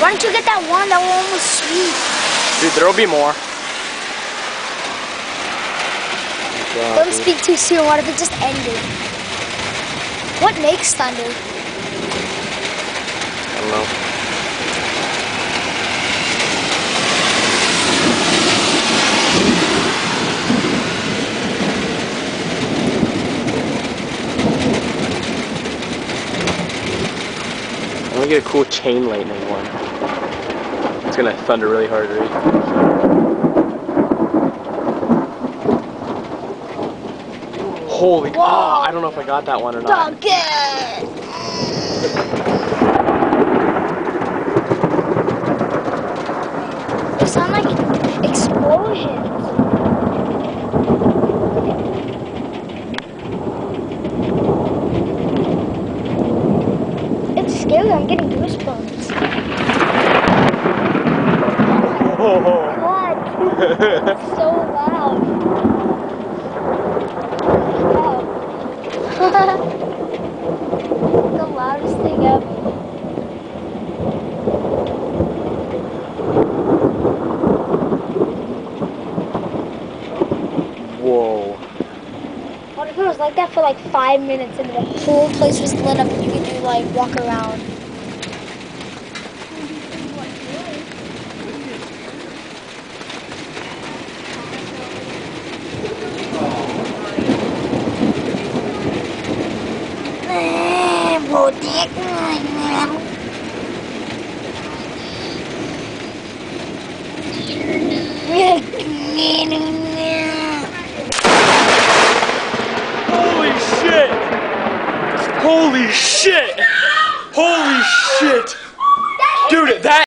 Why don't you get that one? That one was sweet. Dude, there'll be more. God, Don't dude. speak too soon. What if it just ended? What makes thunder? I don't know. I'm gonna get a cool chain lightning one. Gonna thunder really hard, right? Holy! Oh, I don't know if I got that one or not. Duncan! They sound like explosions. It's scary. I'm getting goosebumps. Oh, God, it's so loud. Wow. the loudest thing ever. Whoa! What if it was like that for like five minutes and the whole place was lit up and you could do like walk around? Holy shit! Holy shit! Holy shit! Dude, that